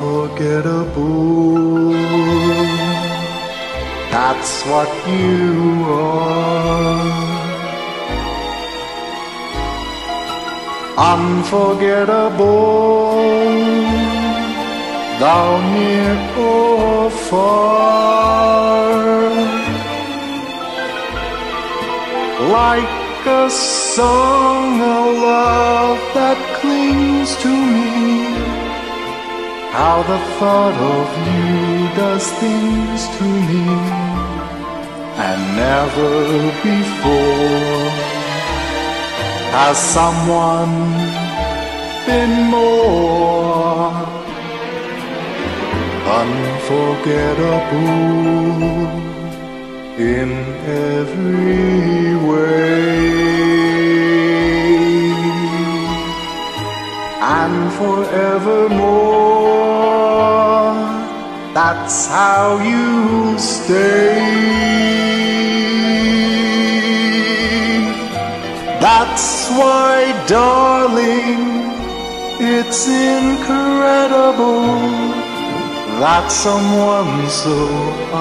unforgettable. That's what you are. Unforgettable, thou near or far. Like a song of love that clings to me. How the thought of you does things to me, and never before has someone been more unforgettable in every way. And forevermore, that's how you stay. That's why, darling, it's incredible that someone so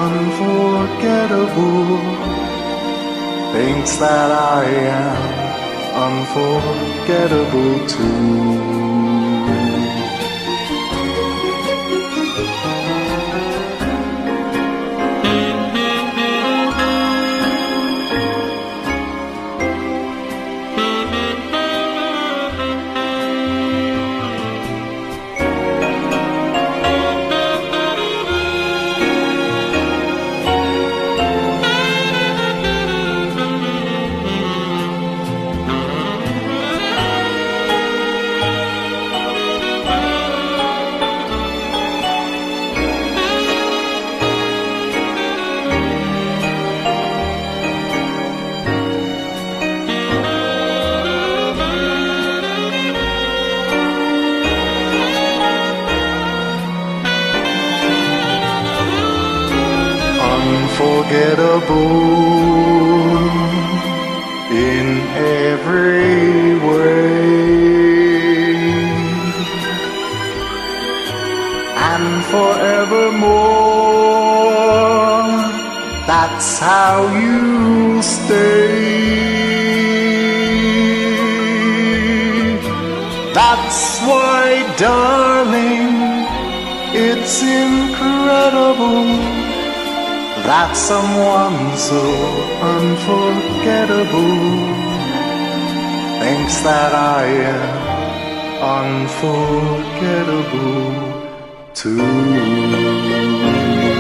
unforgettable thinks that I am unforgettable too. Unforgettable in every way. And forevermore, that's how you stay. That's why, darling, it's incredible that someone so unforgettable thinks that I am unforgettable too.